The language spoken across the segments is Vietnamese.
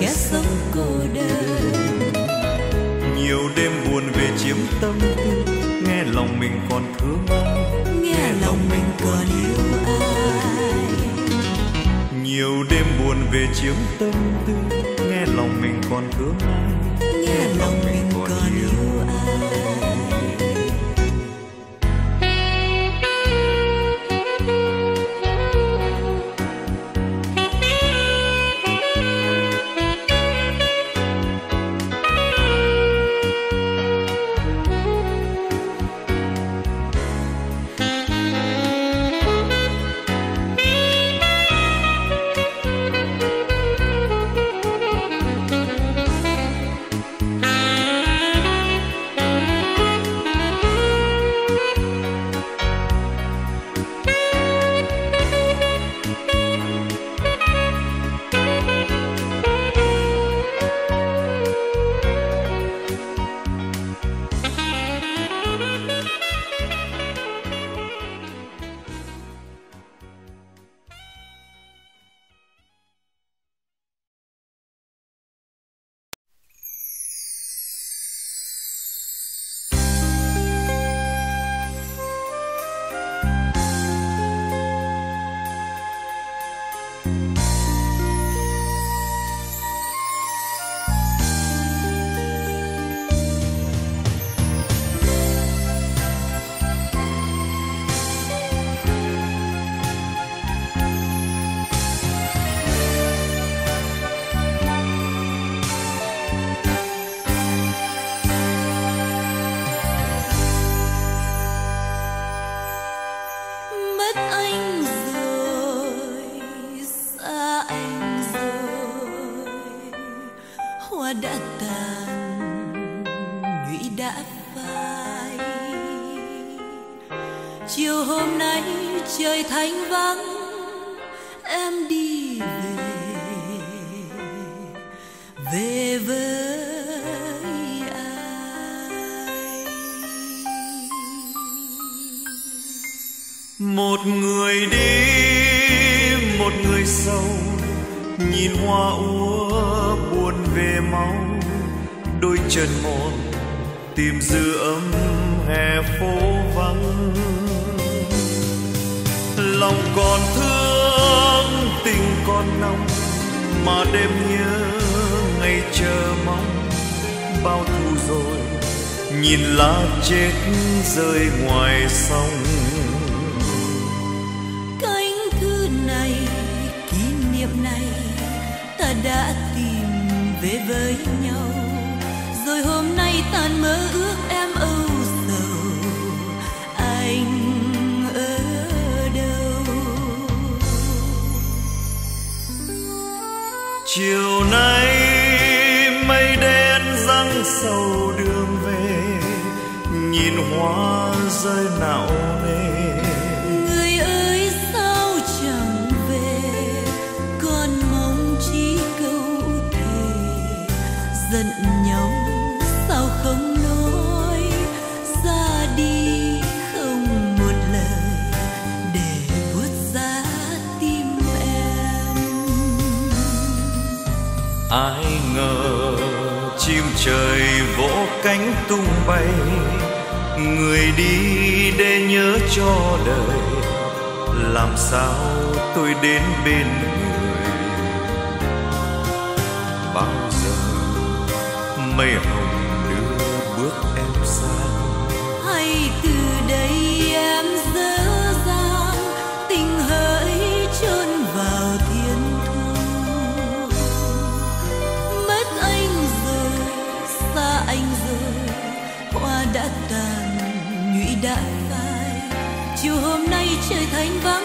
kẻ, sống cô đơn. Nhiều đêm buồn về chiếm tâm tư nghe lòng mình còn thương ai nghe, lòng mình còn yêu ai. nhiều đêm buồn về chiếm tâm tư nghe lòng mình còn thương ai nghe lòng mình người đi để nhớ cho đời. Làm sao tôi đến bên người? Bao giờ mây hồng anh vắng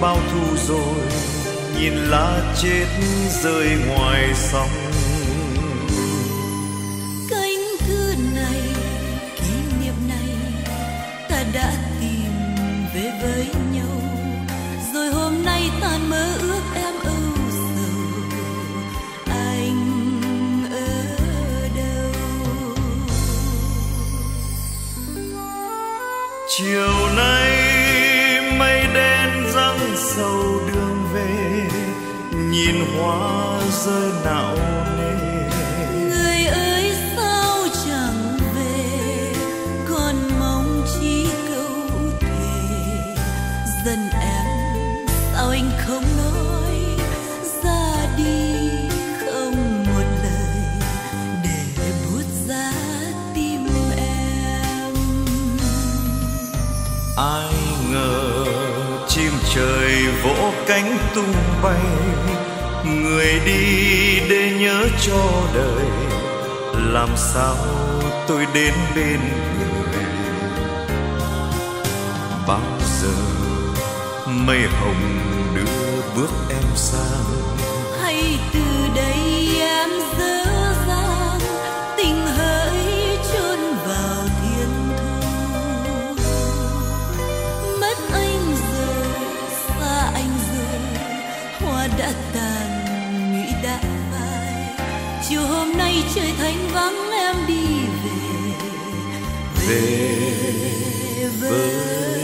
bao thu rồi nhìn lá chết rơi ngoài sông sâu đường về nhìn hoa rơi nạo trời vỗ cánh tung bay, người đi để nhớ cho đời. Làm sao tôi đến bên người? Bao giờ mây hồng đưa bước em xa? nay trời thanh vắng em đi về về với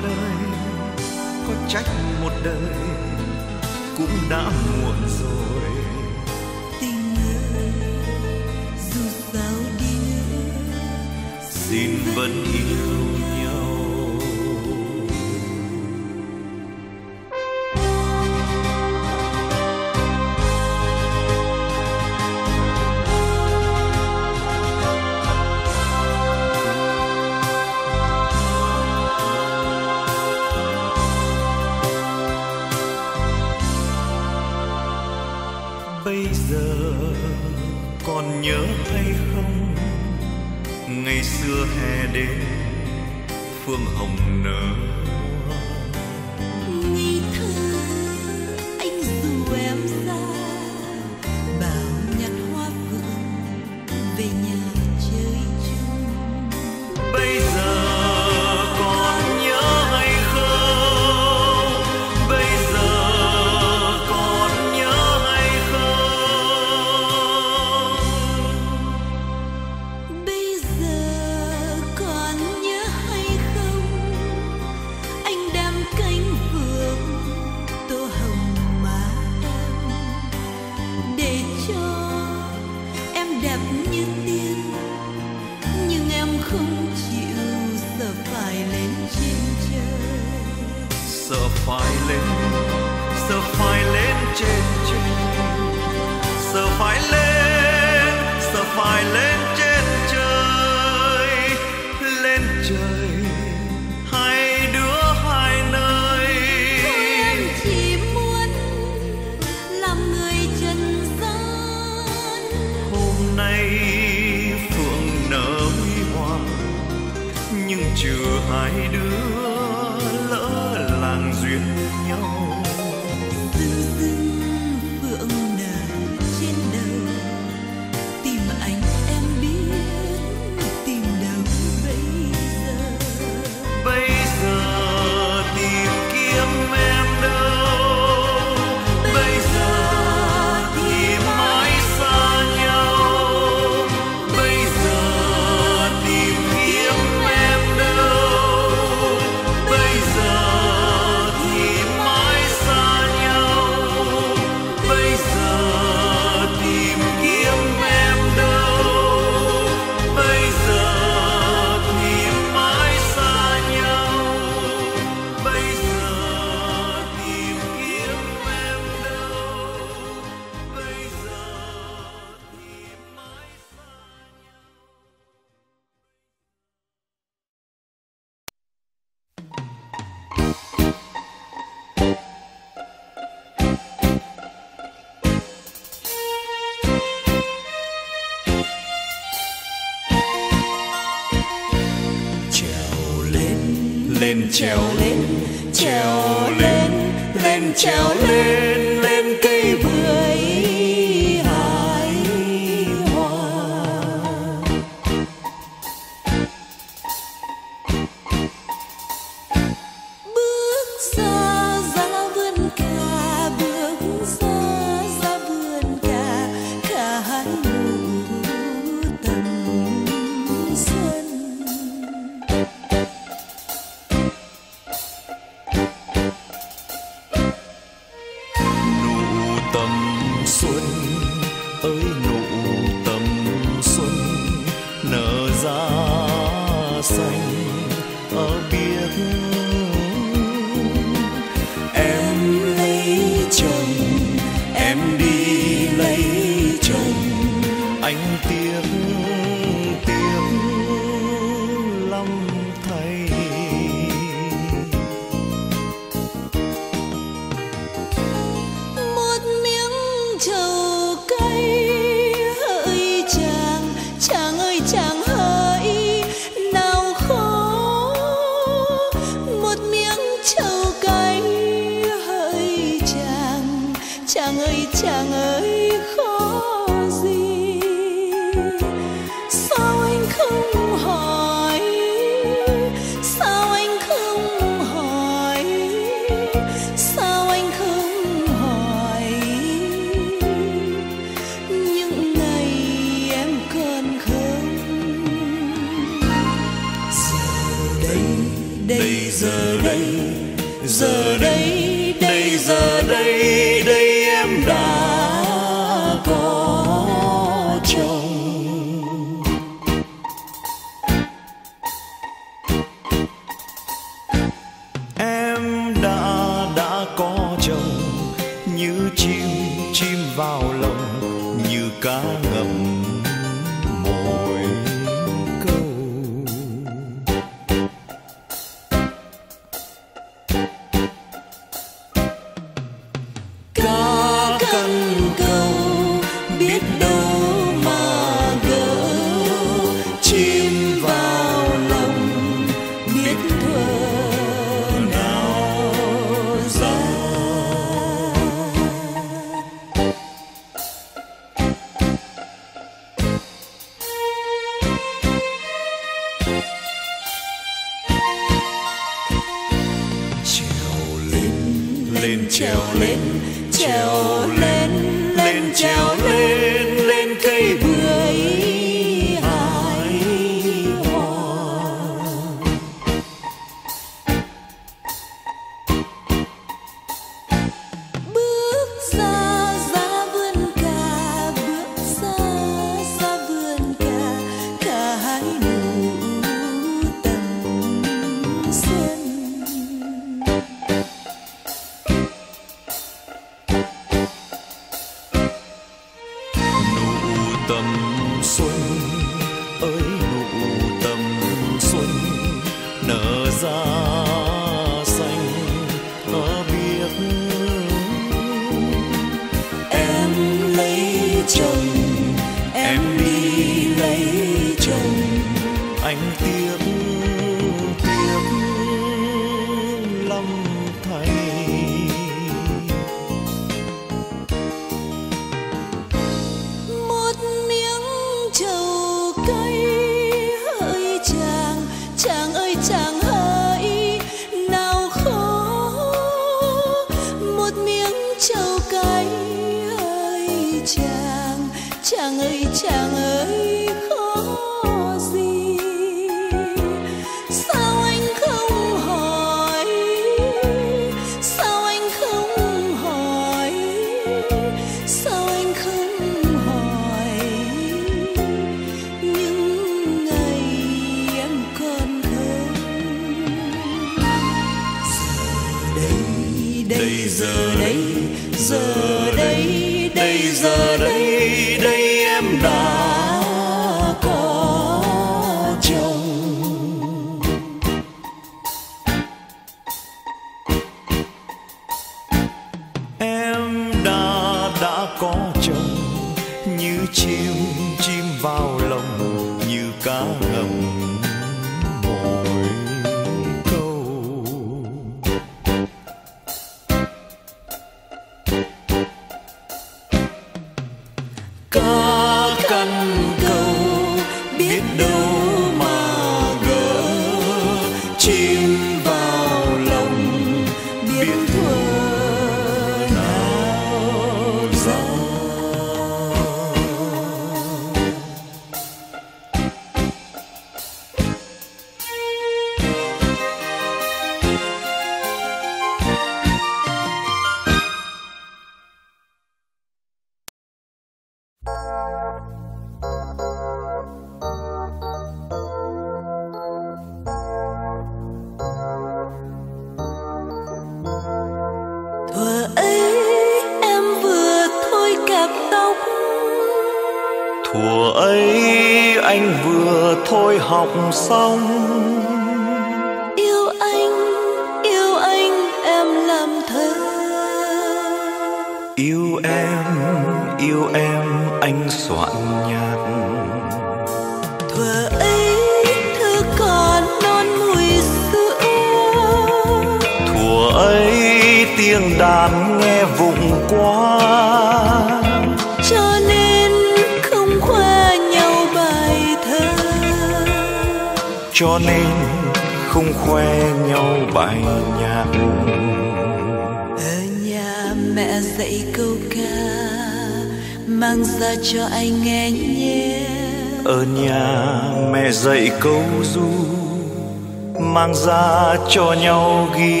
mang ra cho nhau ghi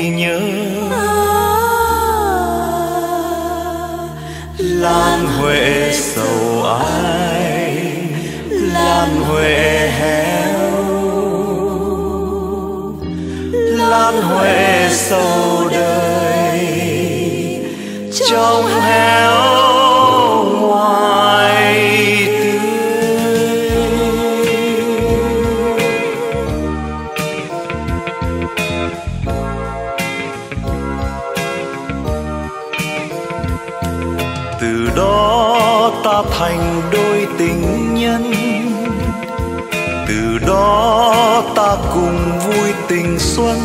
xuân.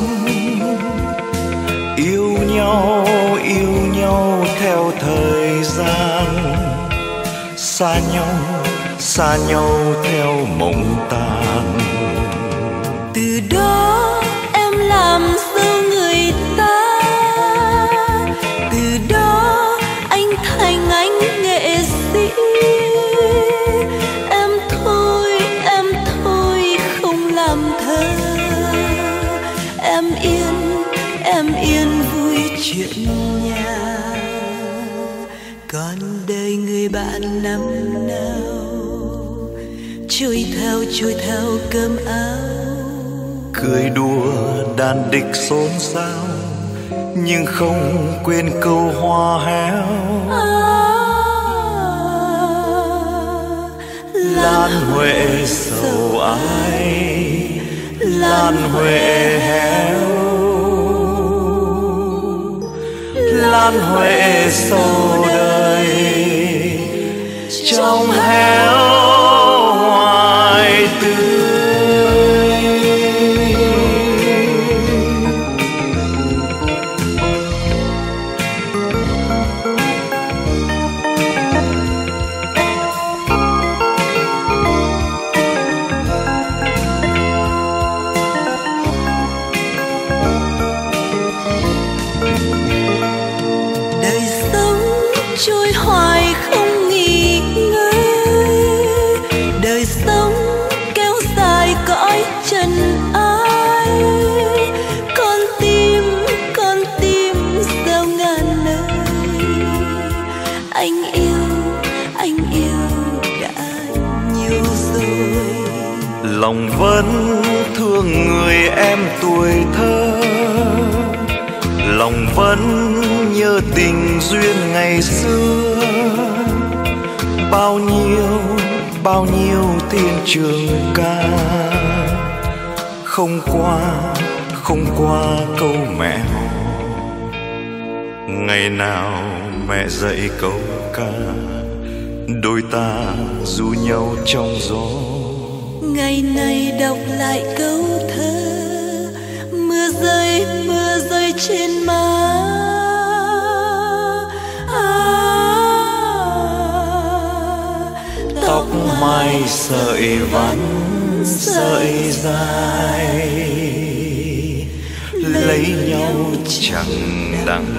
Yêu nhau yêu nhau theo thời gian. Xa nhau xa nhau theo mộng tàn. Từ đó em làm trôi theo cơm áo. Cười đùa đàn địch xôn xao nhưng không quên câu hoa héo. Lan huệ sầu ai lan huệ héo. Lan huệ sầu đời trong héo trường ca. Không qua không qua câu mẹ. Ngày nào mẹ dạy câu ca, đôi ta du nhau trong gió. Ngày này đọc lại câu thơ, mưa rơi mưa rơi trên má. Mai sợi vắn sợi dài. Lấy nhau chẳng đắng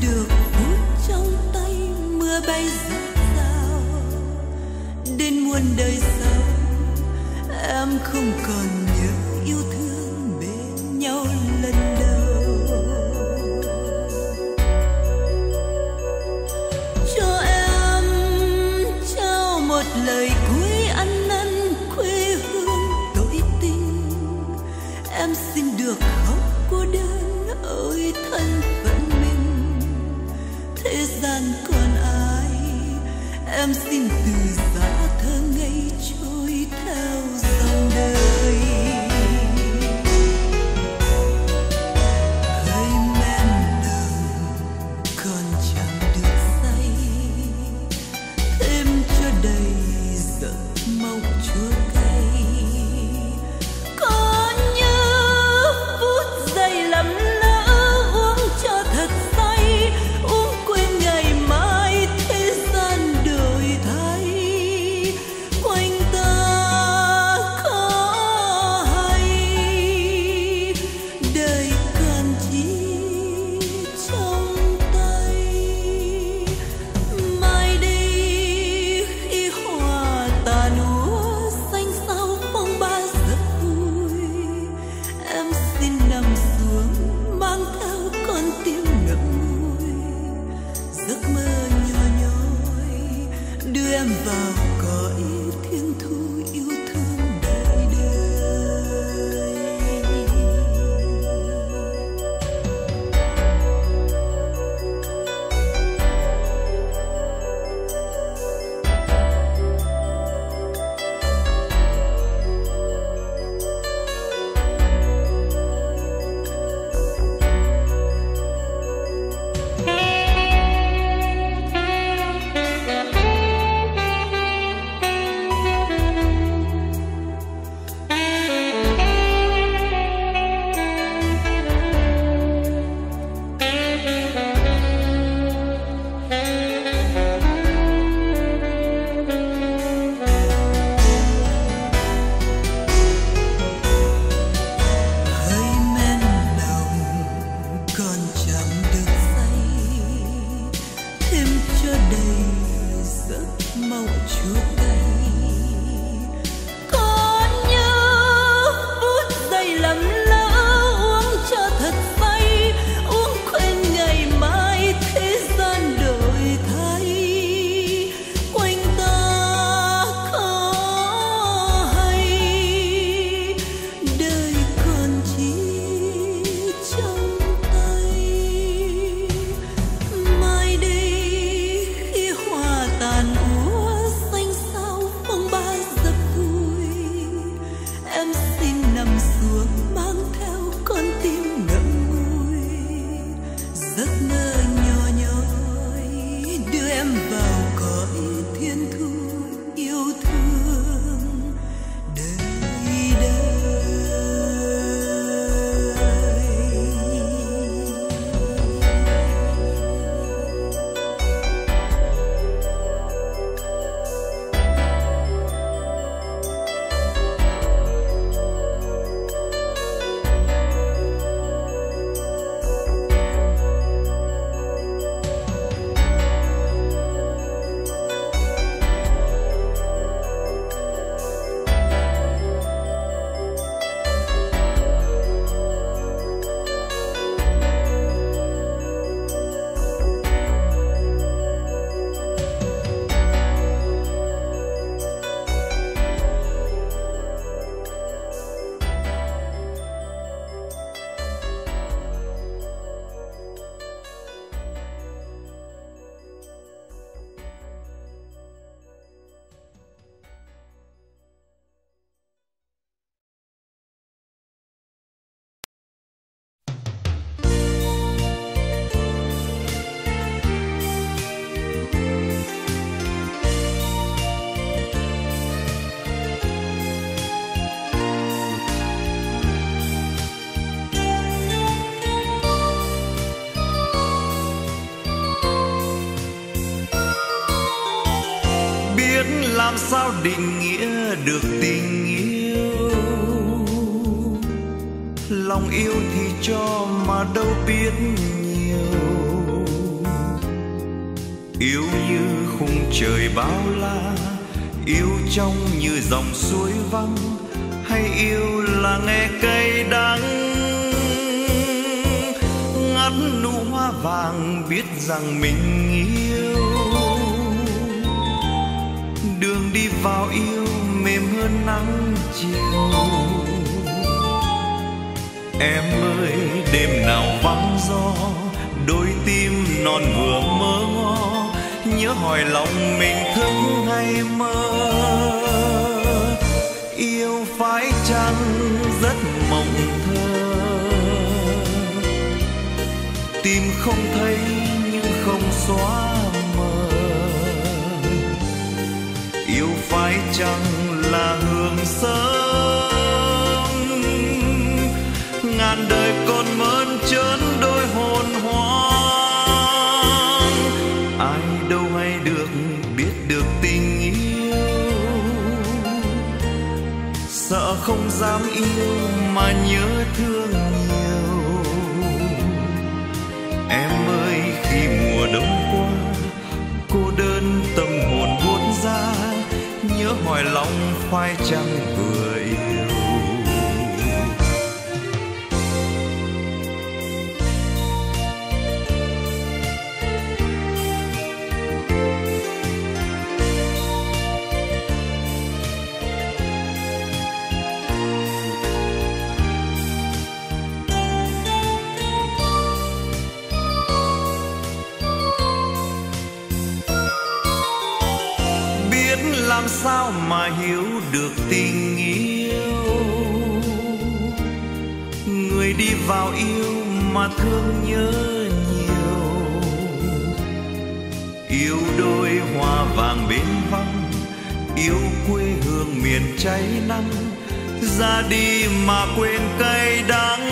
được hút trong tay mưa bay rớt rào. Đến muôn đời sau, em không còn nhớ yêu thương bên nhau lần đầu. Cho em trao một lời cuối ăn năn, quê hương tội tình. Em xin được gian còn ai? Em xin từ định nghĩa được tình yêu. Lòng yêu thì cho mà đâu biết nhiều. Yêu như khung trời bao la, yêu trong như dòng suối vắng, hay yêu là nghe cây đắng. Ngắt nụ hoa vàng biết rằng mình đường đi vào yêu mềm hơn nắng chiều. Em ơi, đêm nào vắng gió, đôi tim non vừa mơ ngó, nhớ hỏi lòng mình thức hay mơ. Yêu phải chăng rất mộng thơ? Tim không thấy nhưng không xóa chẳng là hương sớm. Ngàn đời còn mơn trớn đôi hồn hoang. Ai đâu hay được biết được tình yêu. Sợ không dám yêu mà nhớ thương nhớ hỏi lòng phai chăng vừa làm sao mà hiểu được tình yêu? Người đi vào yêu mà thương nhớ nhiều. Yêu đôi hoa vàng bên vắng, yêu quê hương miền cháy nắng. Ra đi mà quên cay đắng.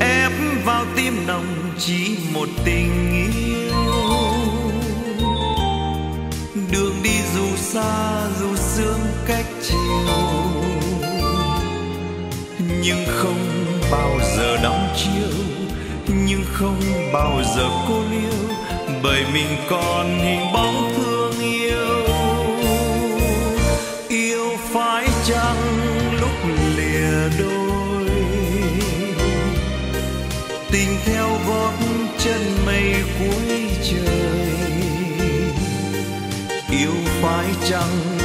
Ép vào tim nồng chỉ một tình yêu. Xa dù sương cách chiều. Nhưng không bao giờ đóng chiêu nhưng không bao giờ cô liêu, bởi mình còn hình bóng thương yêu. Yêu phải chăng lúc lìa đôi? Tình theo gót chân mây phải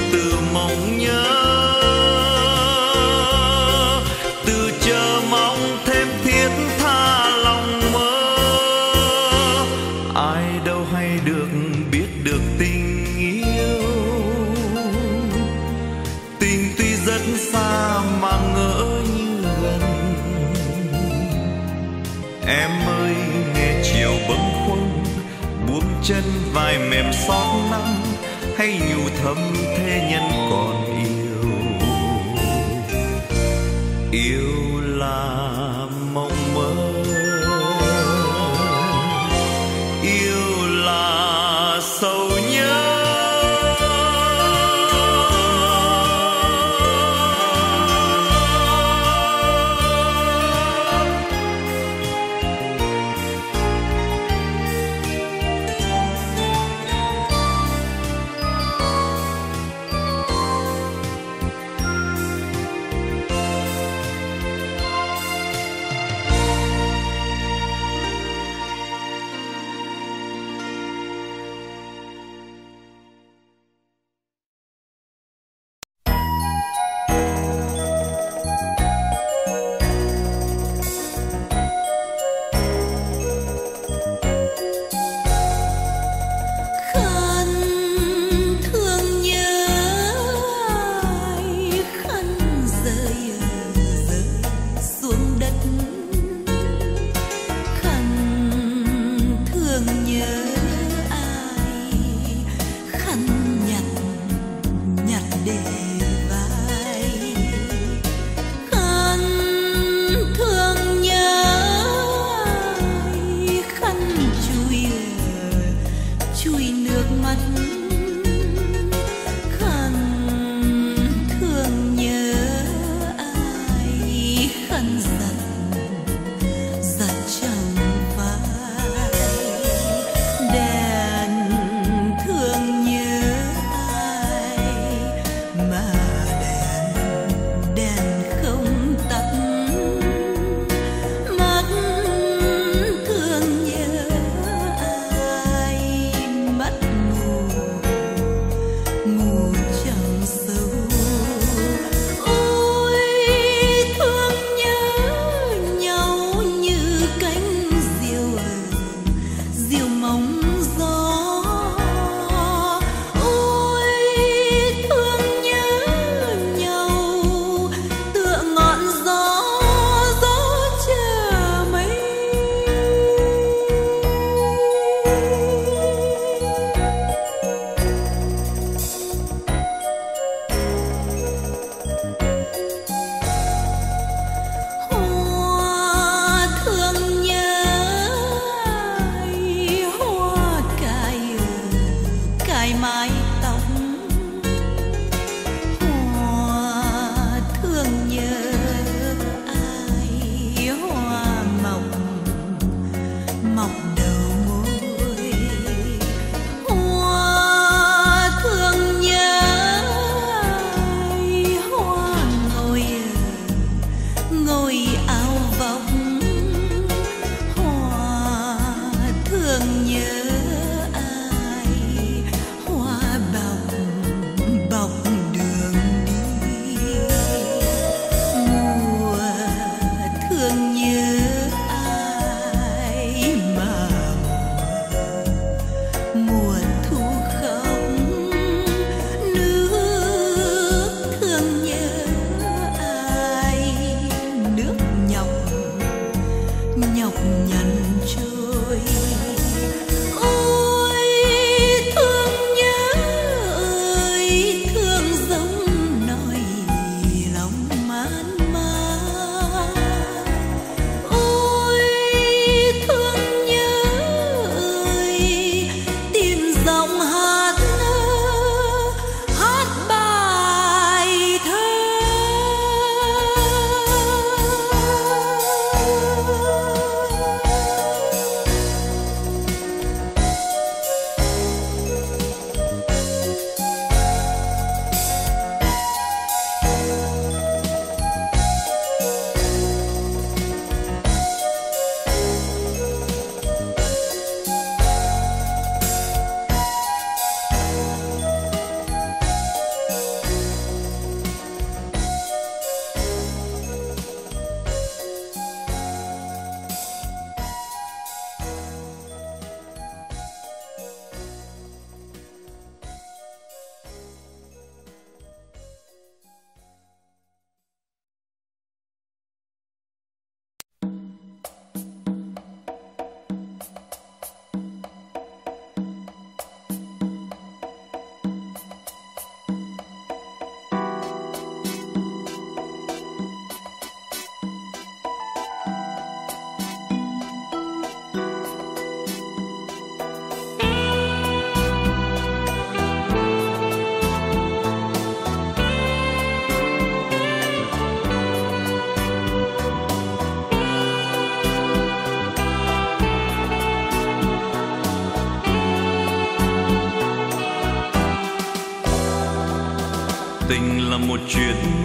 một chuyện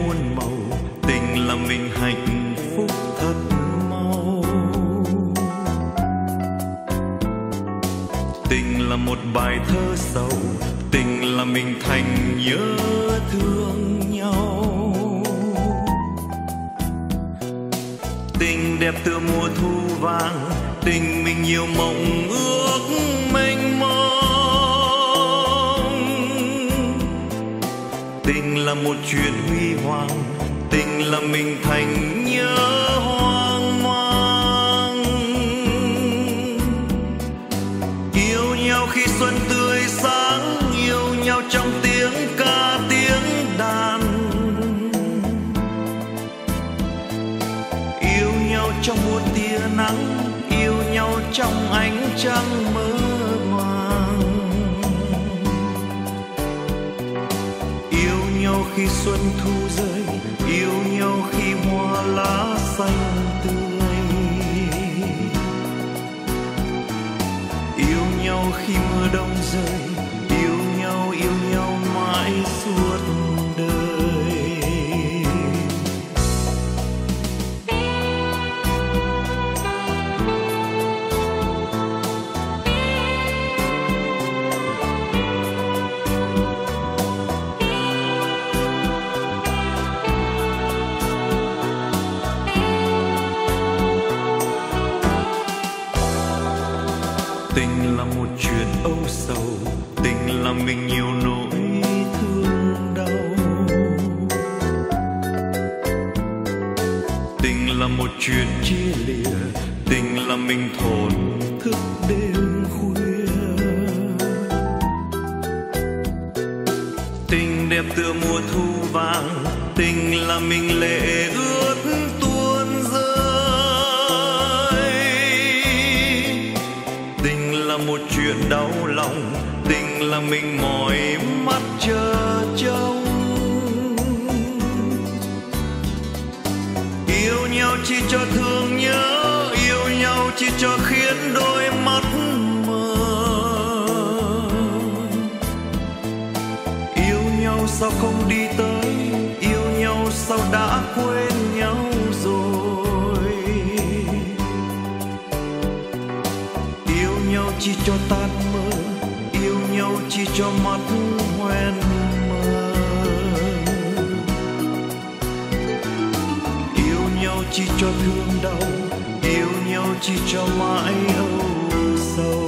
chuyện âu sầu. Tình làm mình nhiều nỗi thương đau. Tình là một chuyện chia lìa. Tình là mình thổn thức đêm khuya. Tình đẹp tựa mùa thu vàng. Tình là mình lệ ước. là mình mỏi mắt chờ trông. Yêu nhau chỉ cho thương nhớ, yêu nhau chỉ cho khiến đôi mắt mờ. Yêu nhau sao không đi tới, yêu nhau sao đã quên nhau rồi? Yêu nhau chỉ cho tan mơ cho mắt hoen mơ yêu nhau chỉ cho thương đau, yêu nhau chỉ cho mãi âu sầu.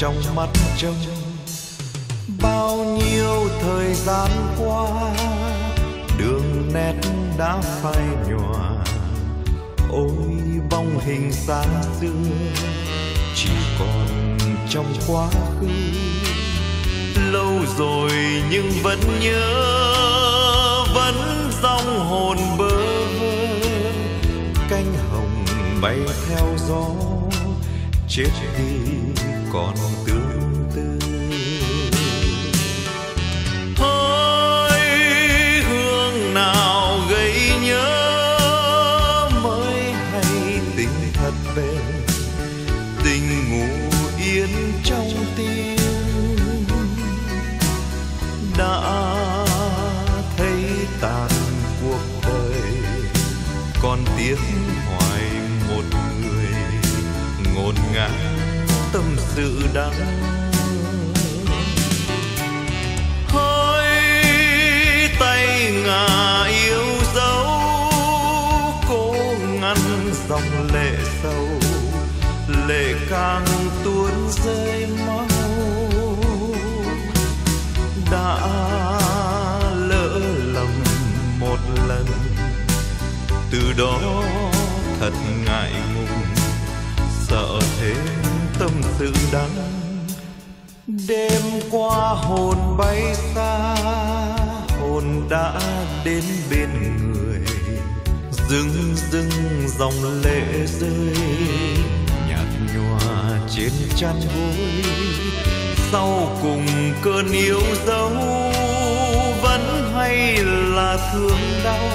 trong mắt trông. Bao nhiêu thời gian qua, đường nét đã phai nhòa. Ôi, bóng hình xa xưa, chỉ còn trong quá khứ. Lâu rồi nhưng vẫn nhớ, vẫn dòng hồn bơ vơ. Cánh hồng bay theo gió, chết đi con. sự đắng. Tay ngà yêu dấu, cố ngăn dòng lệ sâu lệ càng tuôn rơi mau đã lỡ lầm một lần, từ đó thật ngại ngùng tự đắng. Đêm qua hồn bay xa, hồn đã đến bên người. Dưng dưng dòng lệ rơi, nhạt nhòa trên chăn gối. Sau cùng cơn yêu dấu, vẫn hay là thương đau.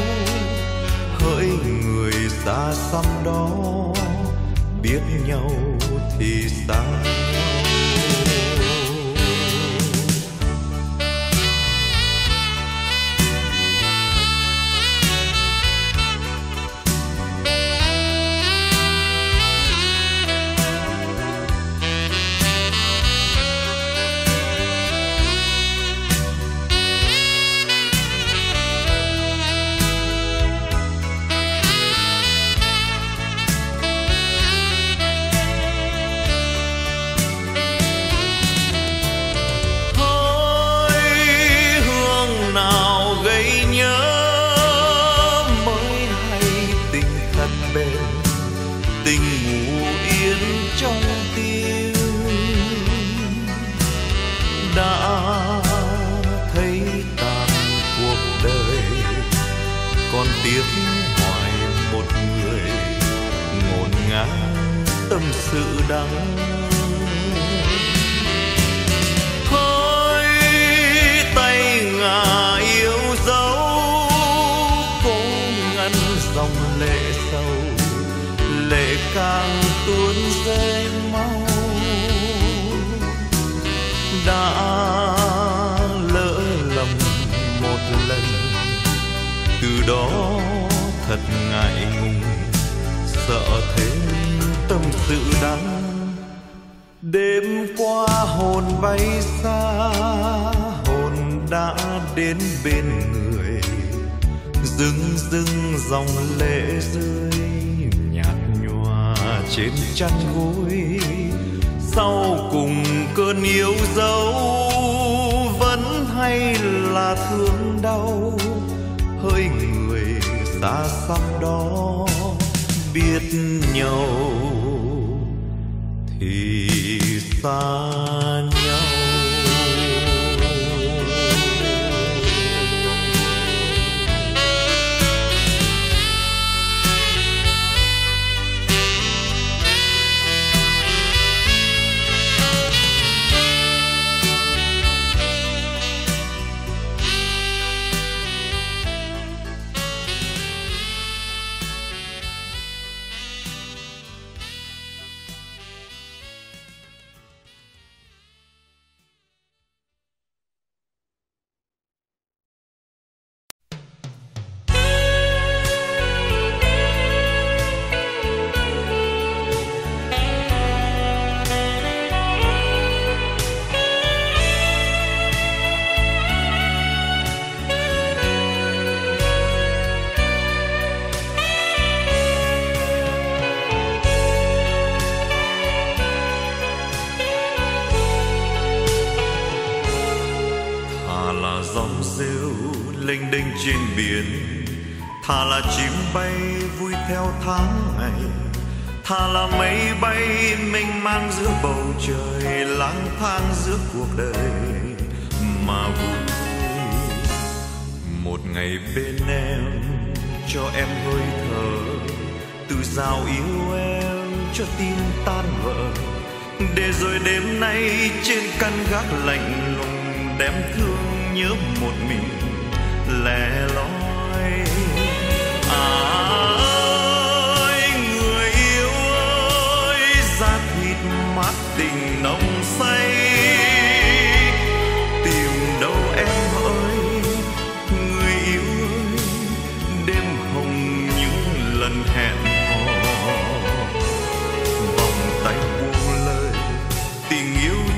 Hỡi người xa xăm đó biết nhau thì sao?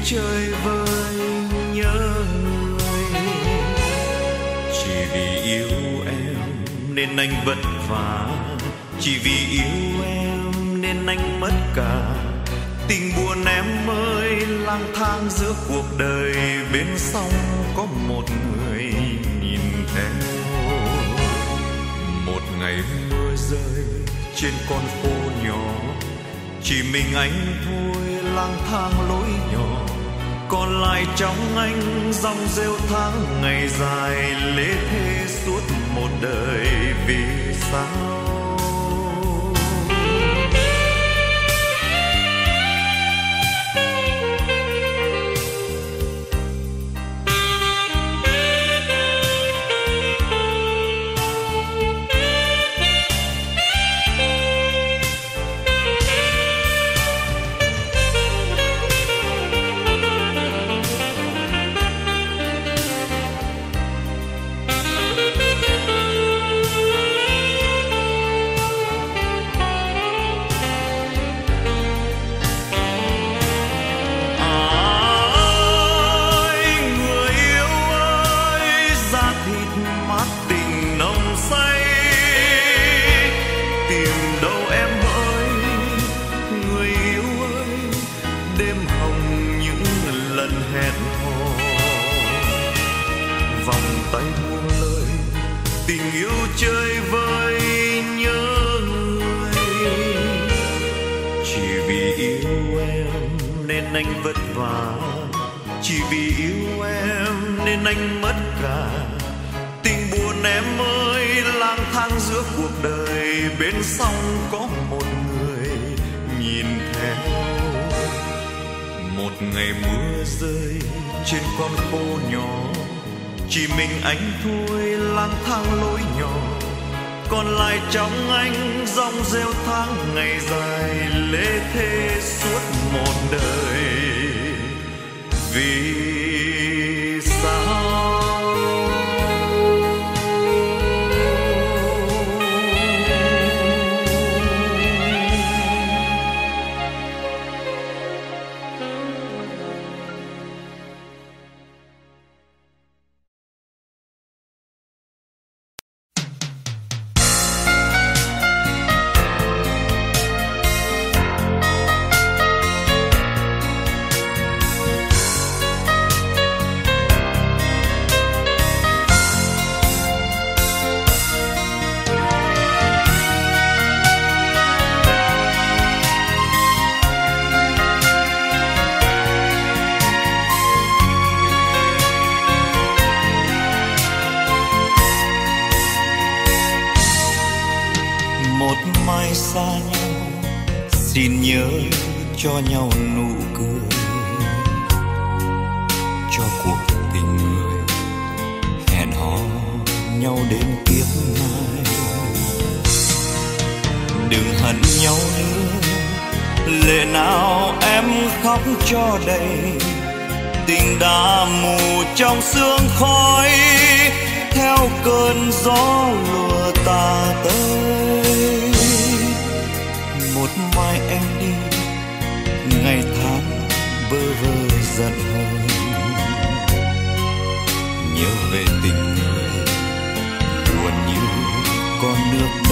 chơi vơi nhớ người. Chỉ vì yêu em nên anh vất vả. Chỉ vì yêu em nên anh mất cả. Tình buồn em ơi, lang thang giữa cuộc đời. Bên sông có một người nhìn theo. Một ngày mưa rơi trên con phố nhỏ. Chỉ mình anh thôi, lang thang lối nhỏ còn lại trong anh dòng rêu tháng ngày dài lê thế suốt một đời vì sao?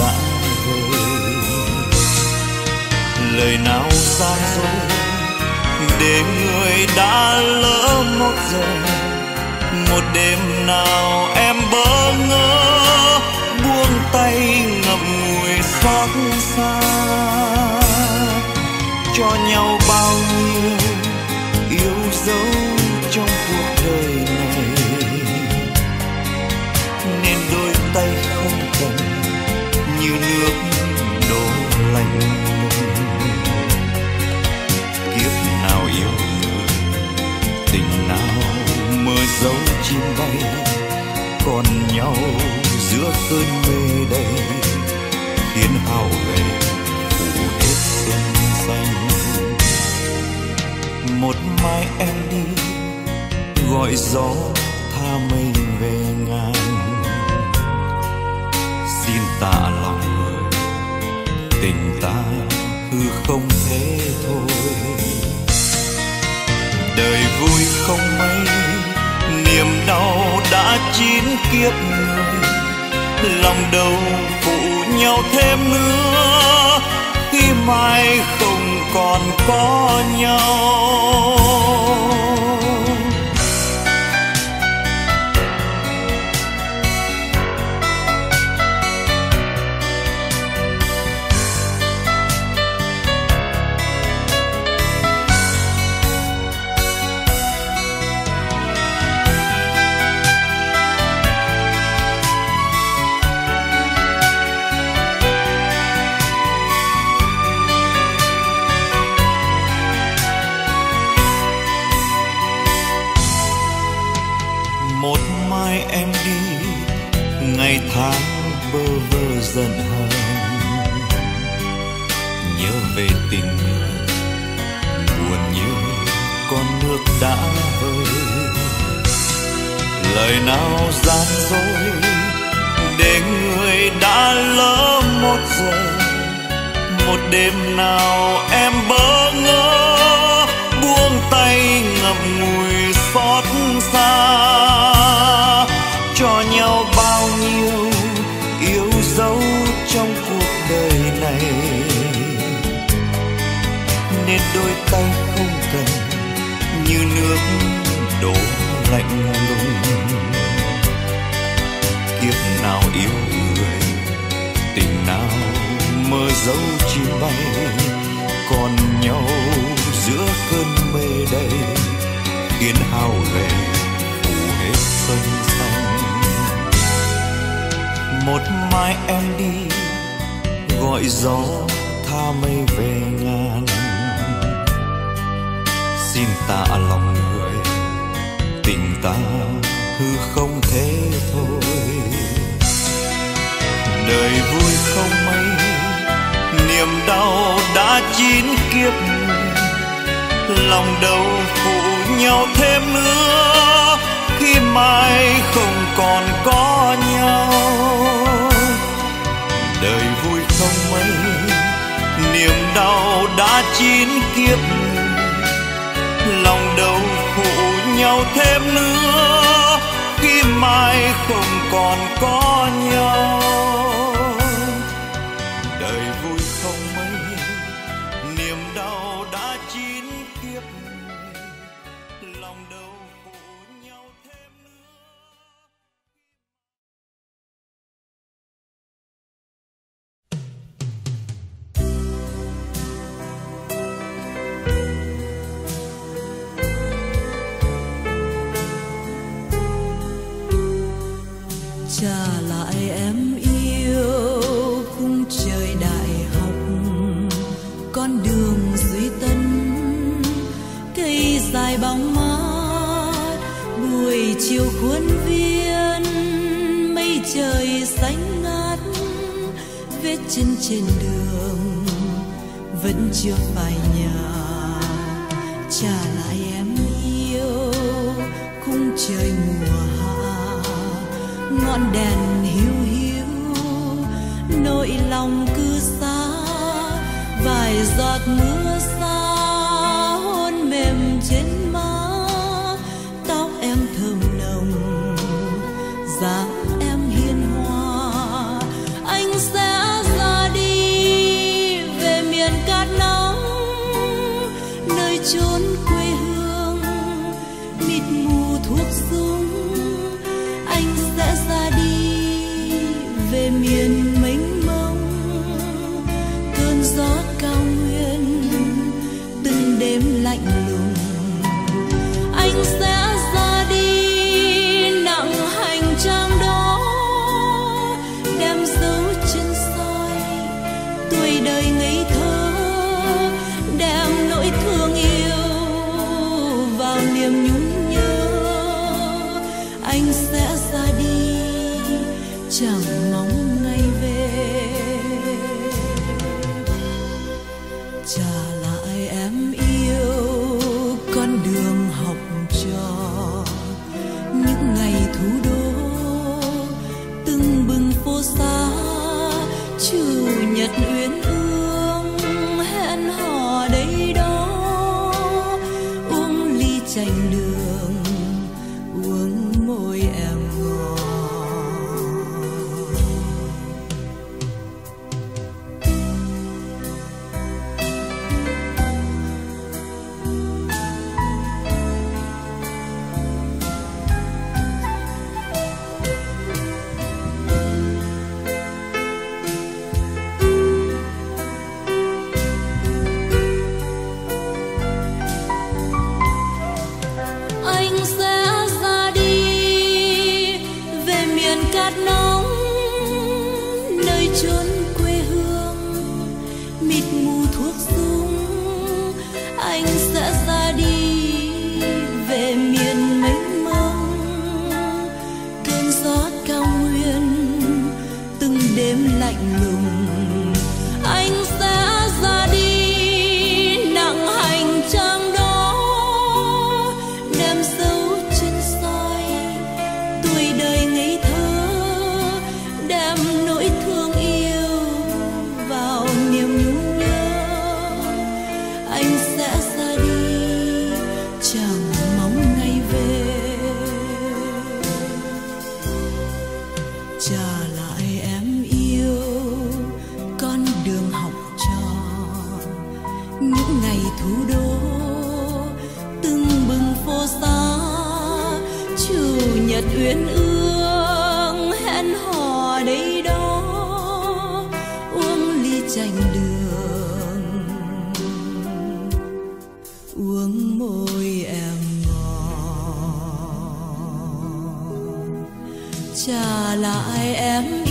đã rồi lời nào xa xôi để người đã lỡ một giờ, một đêm nào em bỡ ngỡ. nay còn nhau giữa cơn mê đầy khiến hào gầy phủ hết xuân xanh. Một mai em đi, gọi gió tha mình về ngàn xin tạ lòng người, tình ta hư không thế thôi. Đời vui không mấy niềm đau đã chín kiếp người. Lòng đầu phụ nhau thêm nữa, khi mai không còn có nhau. đã lỡ một giờ một đêm nào em bỡ ngỡ. mọi gió tha mây về ngàn. Xin tạ lòng người, tình ta hư không thế thôi. Đời vui không mấy niềm đau đã chín kiếp. Lòng đâu phụ nhau thêm nữa khi mai không còn có nhau mây niềm đau đã chín kiếp lòng đau phụ nhau thêm nữa. Khi mai không còn có nhau đời vui không mây, niềm đau đã chín kiếp lòng đau phụ chân trên đường, vẫn chưa phải nhà trả lại em yêu, khung trời mùa hạ. Ngọn đèn hiu hiu, nỗi lòng cứ xa. Vài giọt mưa xa tranh đường. Uống môi em ngọt. Trả lại em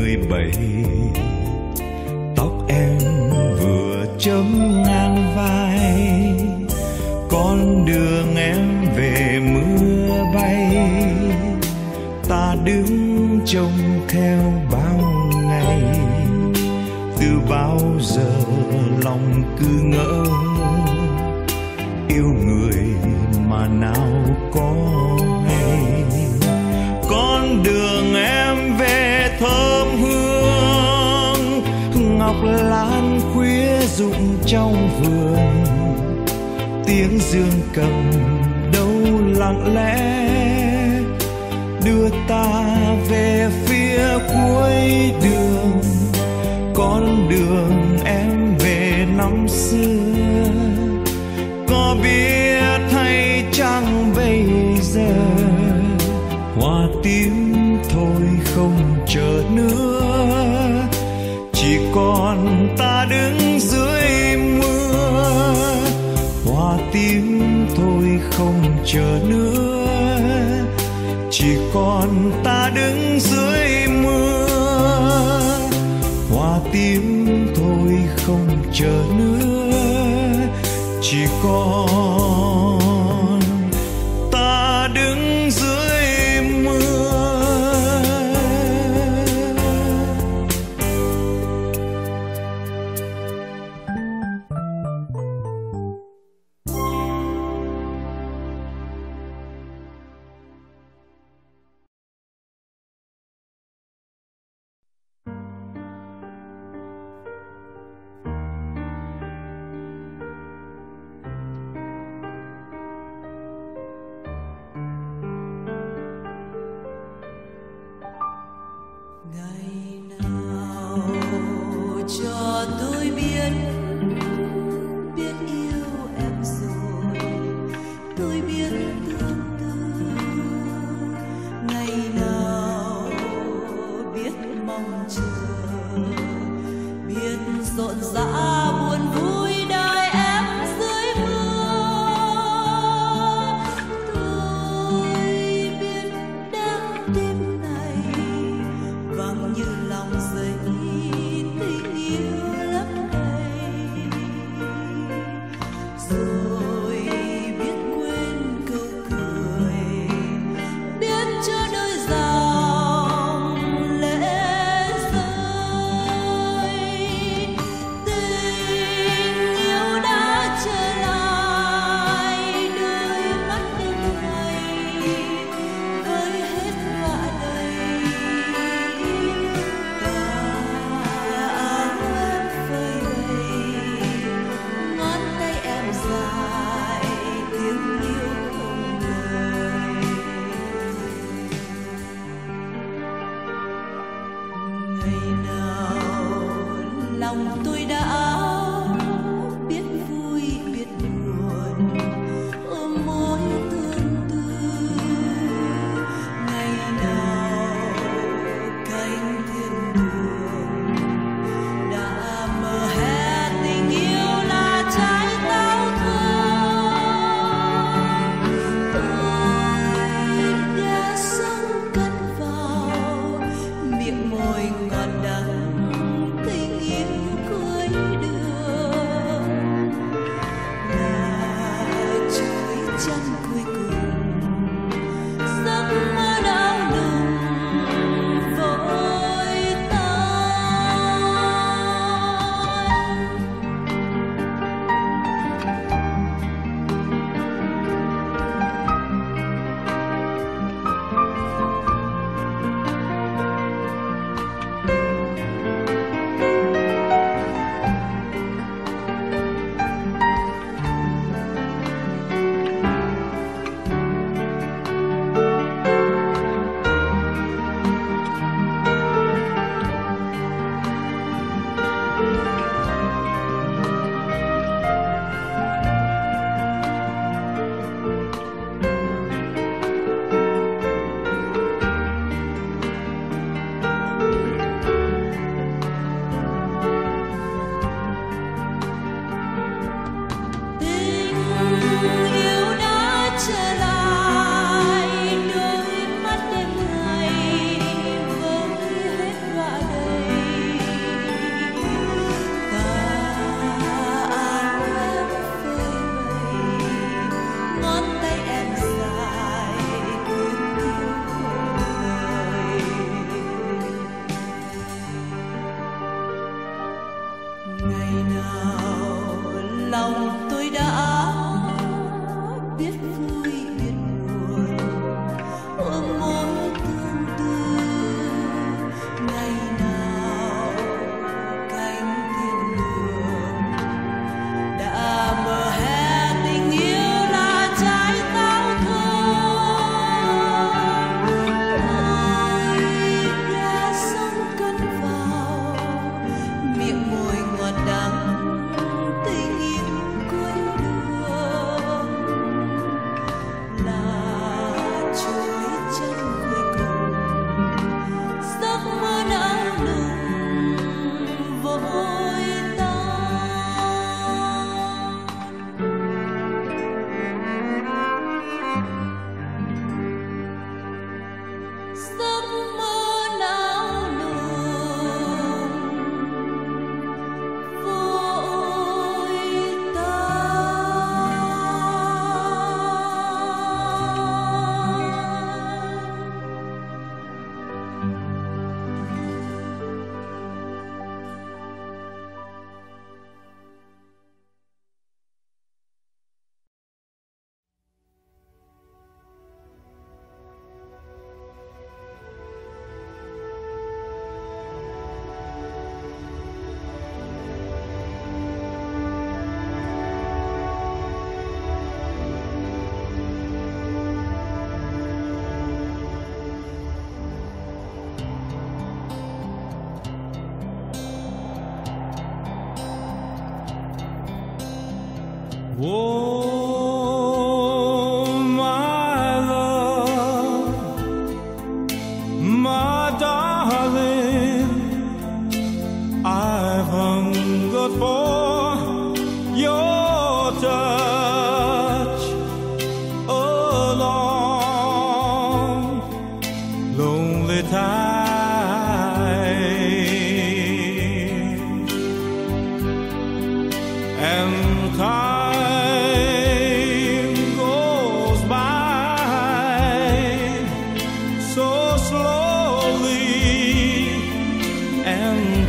mười bảy. Tóc em vừa chấm ngang vai, con đường em về mưa bay. Ta đứng trông trong vườn. Tiếng dương cầm đâu lặng lẽ, đưa ta về phía cuối đường. Con đường em về năm xưa chờ nữa. Chỉ còn ta đứng dưới mưa. Hoa tím thôi không chờ nữa.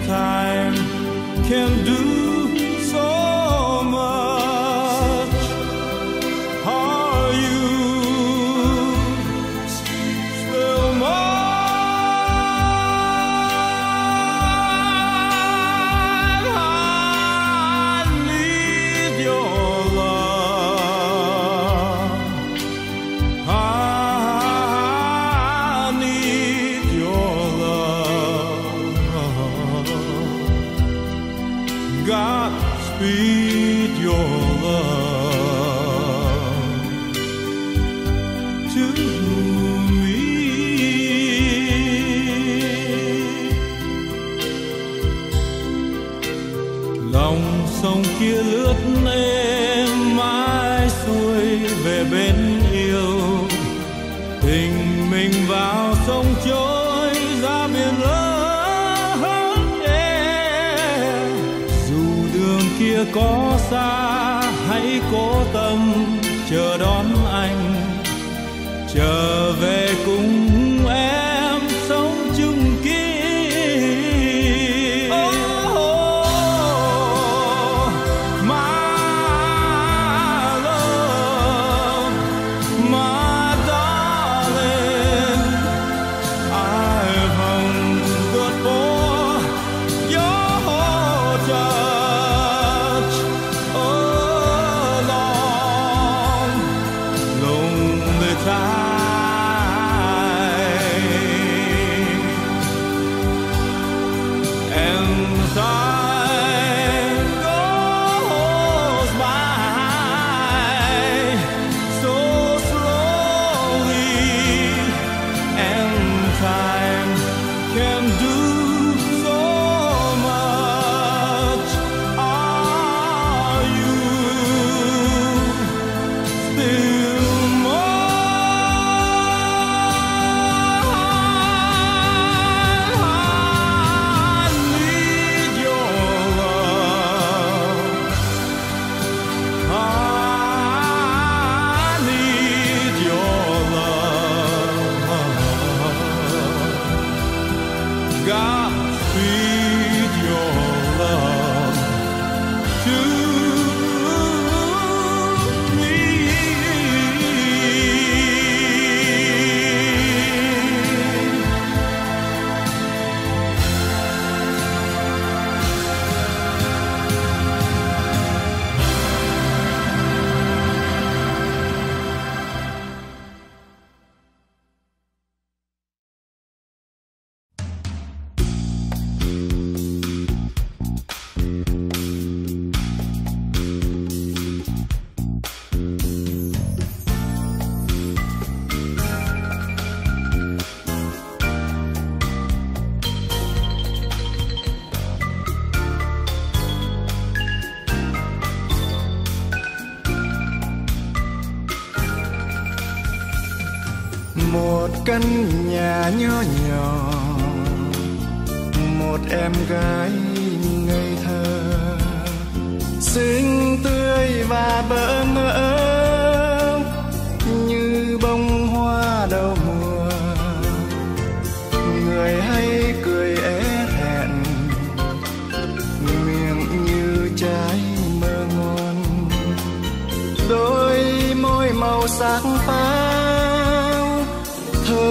time can do. passar.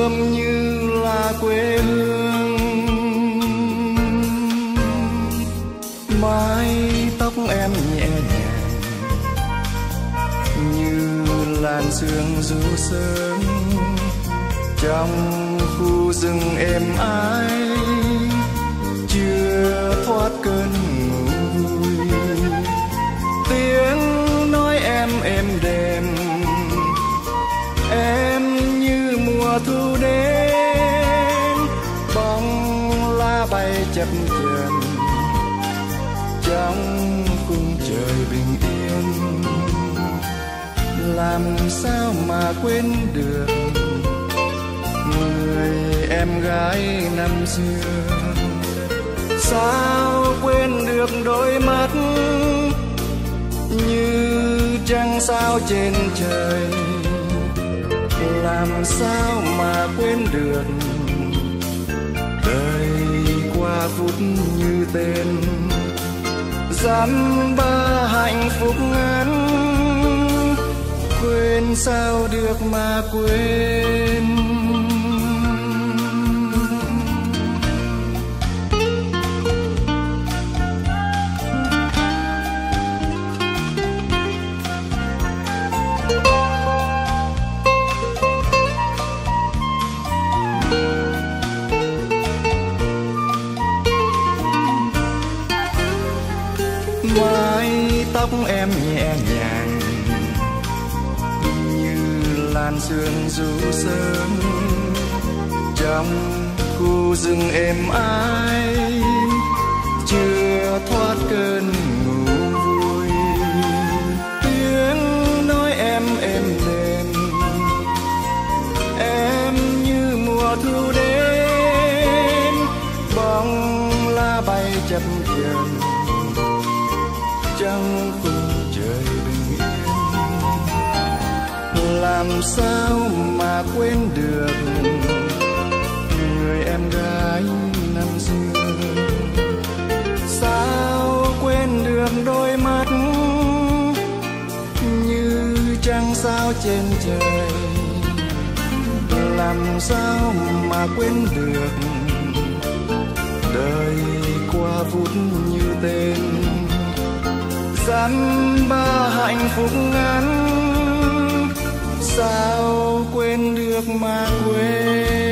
Thơm như là quê hương. Mái tóc em nhẹ nhàng như làn sương du sớm trong khu rừng êm ái, chưa thoát cơn mùa thu đến, bóng lá bay chập chờn, trong khung trời bình yên. Làm sao mà quên được người em gái năm xưa? Sao quên được đôi mắt như trăng sao trên trời? Làm sao mà quên được? Đời qua phút như tên, dám ba hạnh phúc ngắn. Quên sao được mà quên? Tóc em nhẹ nhàng như làn sương du sớm trong khu rừng êm ái. Làm sao mà quên được? Người em gái năm xưa, sao quên được đôi mắt? Như trăng sao trên trời, làm sao mà quên được? Đời qua phút như tên dám ba hạnh phúc ngắn sao quên được mà quên?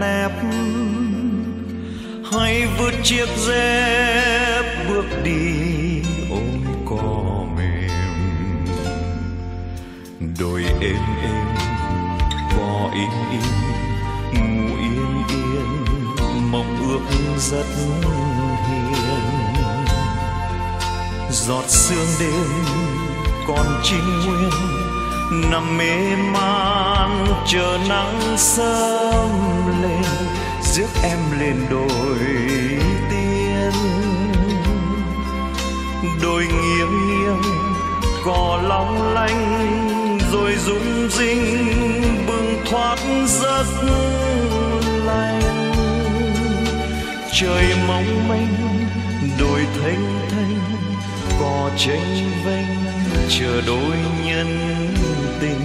Nép, hay vứt chiếc dép bước đi ôm cò mềm. Đôi êm êm cò im im, ngủ yên yên, mộng ước rất hiền. Giọt sương đêm còn trinh nguyên nằm mê man, chờ nắng sớm lên, rước em lên đồi tiên. Đồi nghiêng nghiêng cỏ long lanh, rồi rung rinh, bừng thoát giấc lành. Trời mong manh, đồi thanh thanh cỏ tranh vênh, chờ đôi nhân tình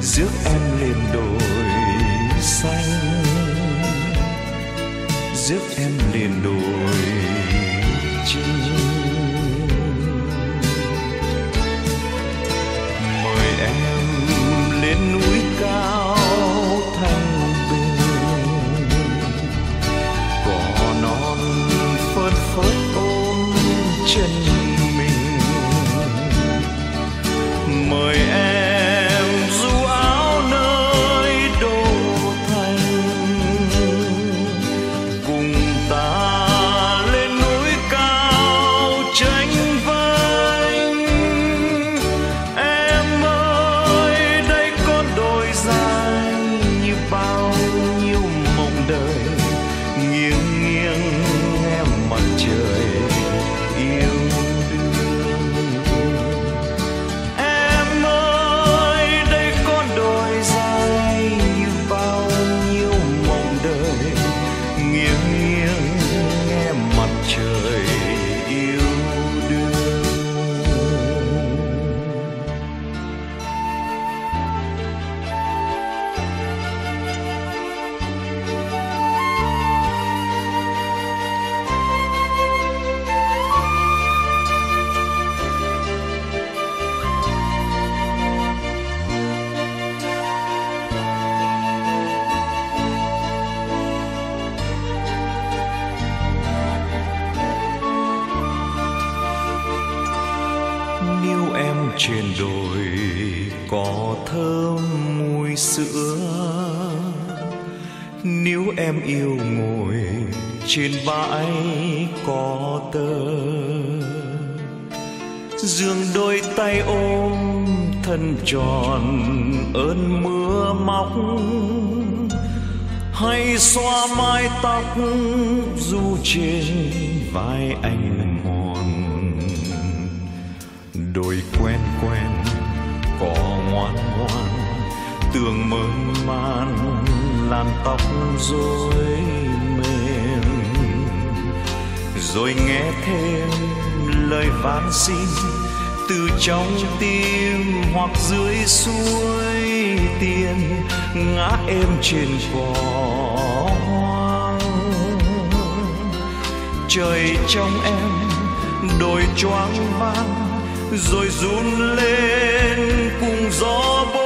rước em lên đồi xanh. Rước em lên đồi tròn ơn mưa móc hay xoa mái tóc du trên vai anh mòn đôi quen quen, cỏ ngoan ngoan, tường mơ man làm tóc rối mềm. Rồi nghe thêm lời van xin từ trong tim hoặc dưới suối tiền ngã em trên cỏ hoang, trời trong em đồi choáng vang rồi run lên cùng gió bông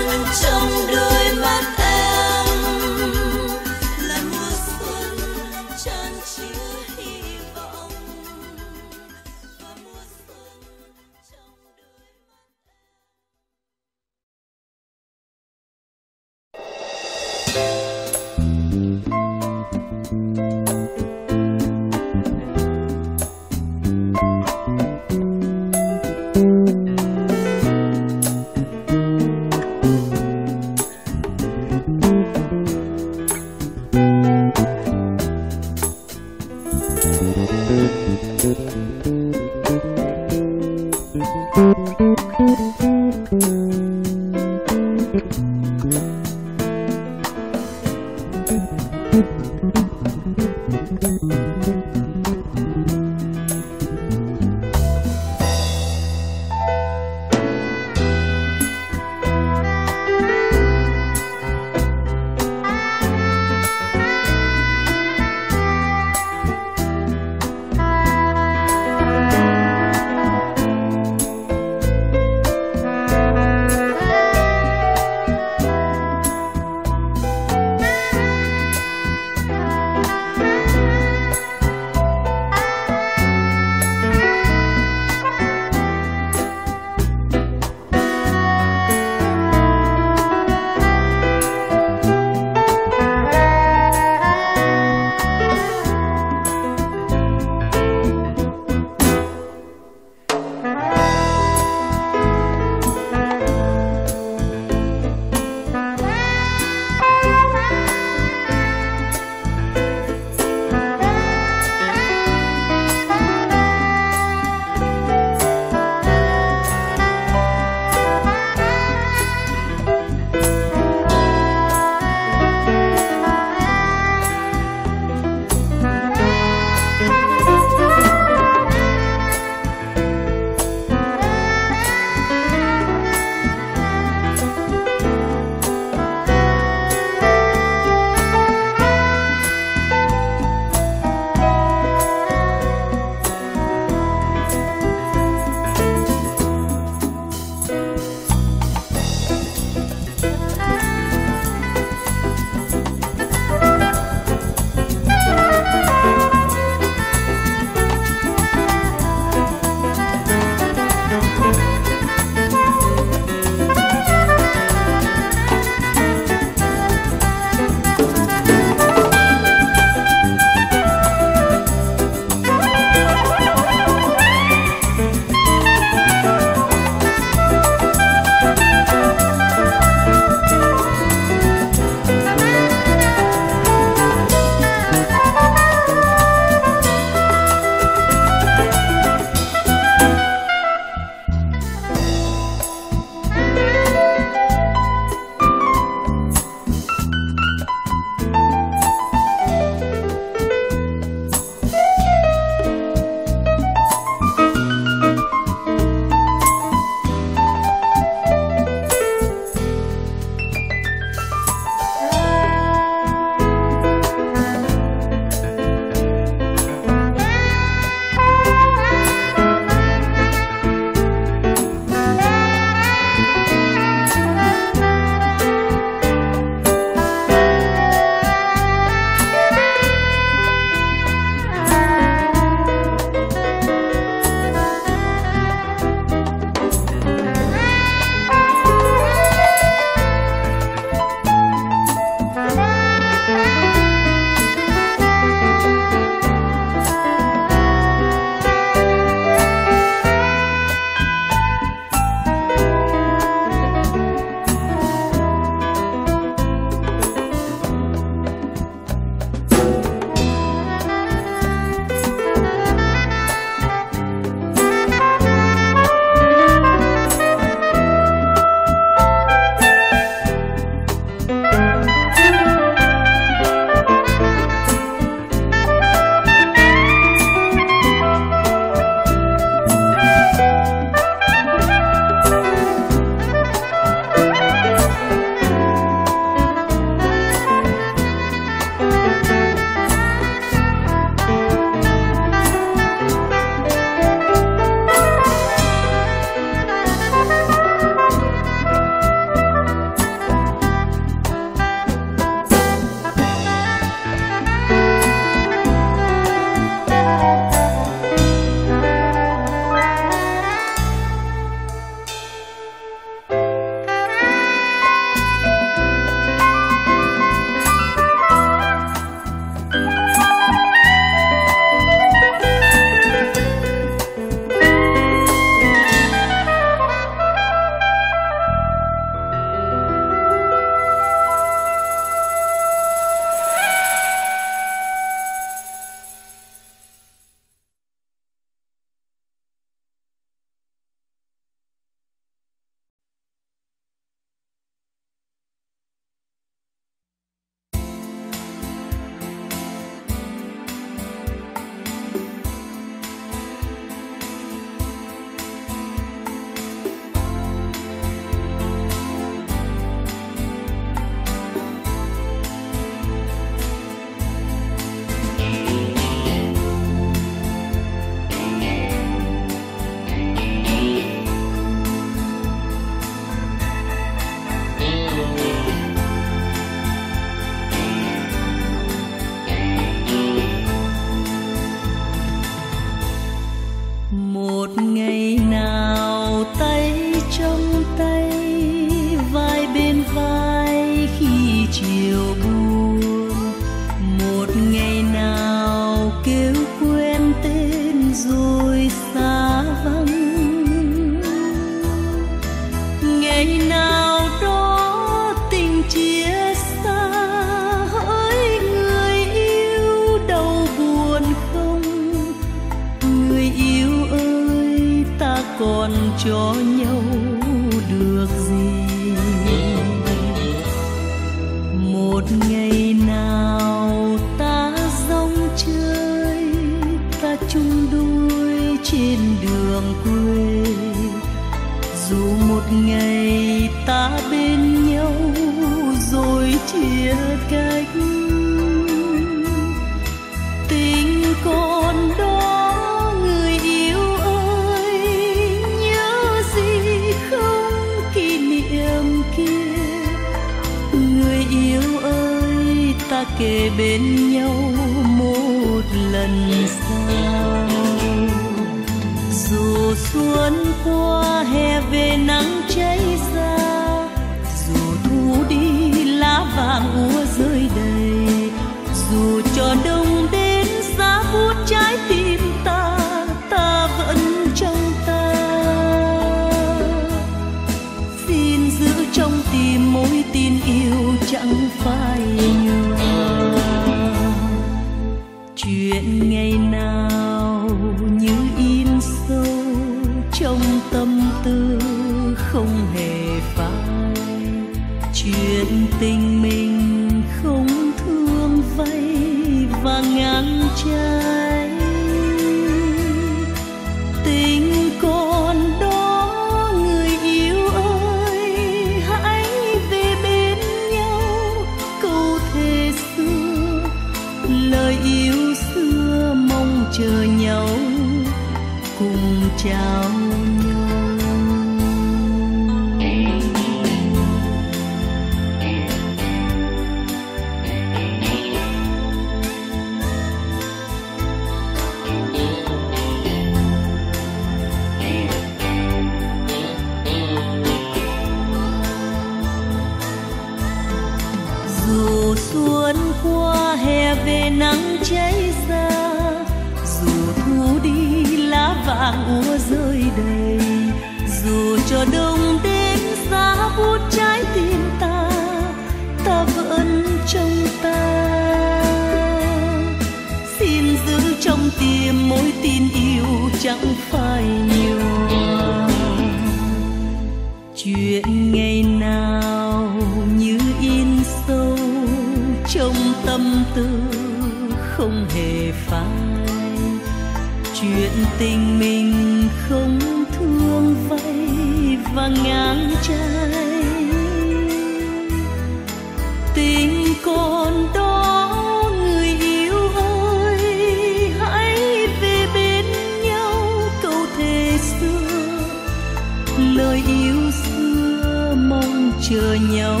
nhau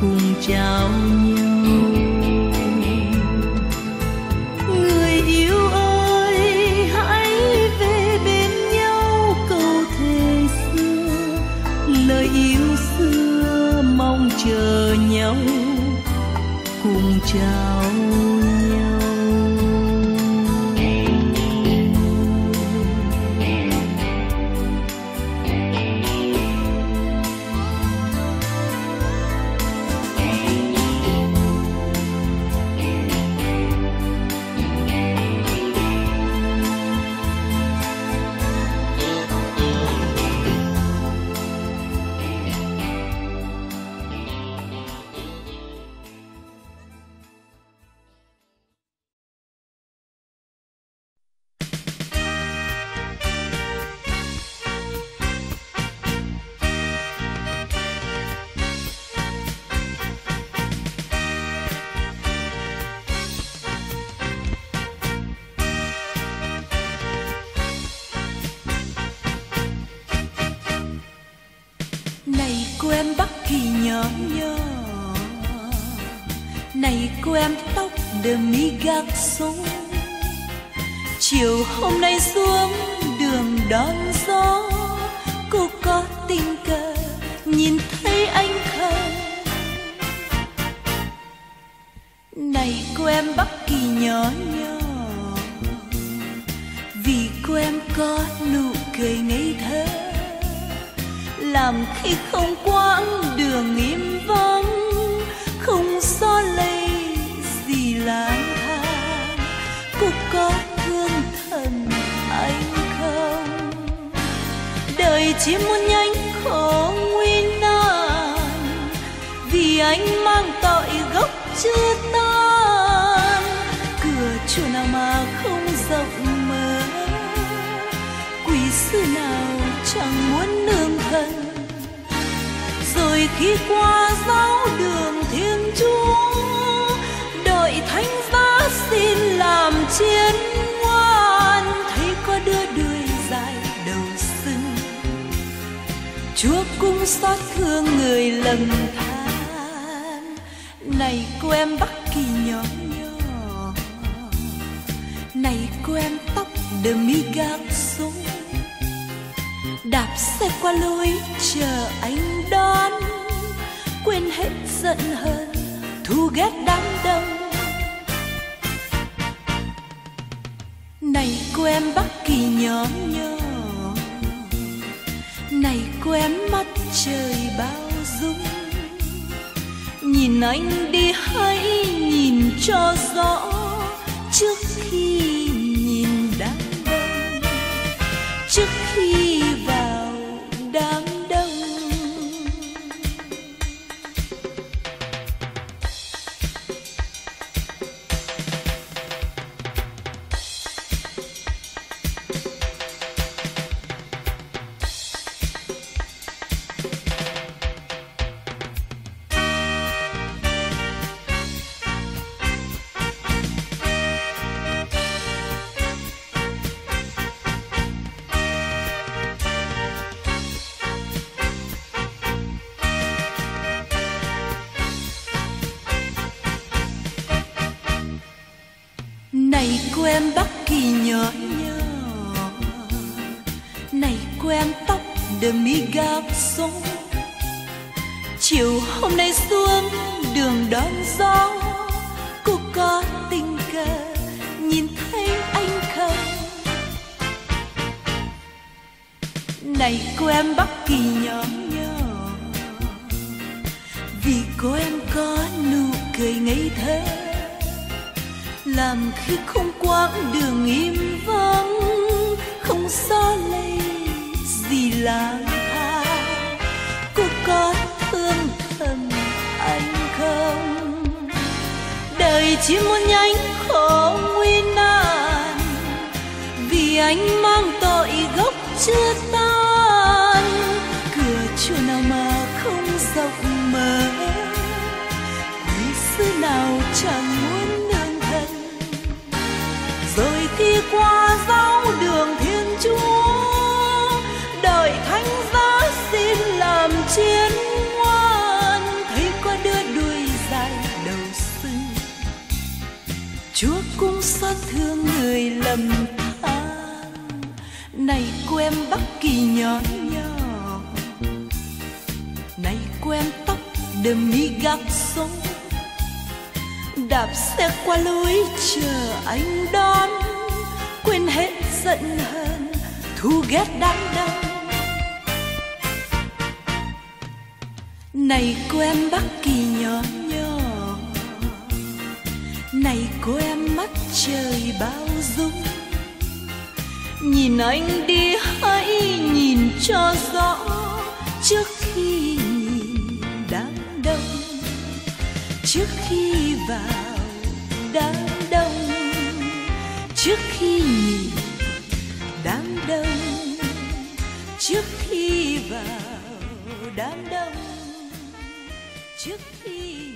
cùng chào nhau. Này cô em bắc kỳ nhỏ nhỏ này cô em tóc đờm mi gác xuống chiều hôm nay xuống đường đón gió. Cô có tình cờ, nhìn thấy anh không này cô em bắc kỳ nhỏ nhỏ vì cô em có nụ cười ngây thơ làm khi không quãng đường im vắng, không xa lây gì lang thang. Cô có thương thầm anh không? Đời chỉ muốn nhánh khổ nguy nan, vì anh mang tội gốc chưa xót thương người lầm than này cô em bắc kỳ nhỏ nhỏ. Này cô em tóc đầm mi gác xuống đạp xe qua lối chờ anh đón. Quên hết giận hờn thu ghét đám đông này cô em bắc kỳ nhỏ nhỏ. Này cô em trời bao dung nhìn anh đi hãy nhìn cho rõ. Trước khi nhìn đám đông, trước khi vào đám đông, trước khi nhìn đám đông, trước khi vào đám đông, trước khi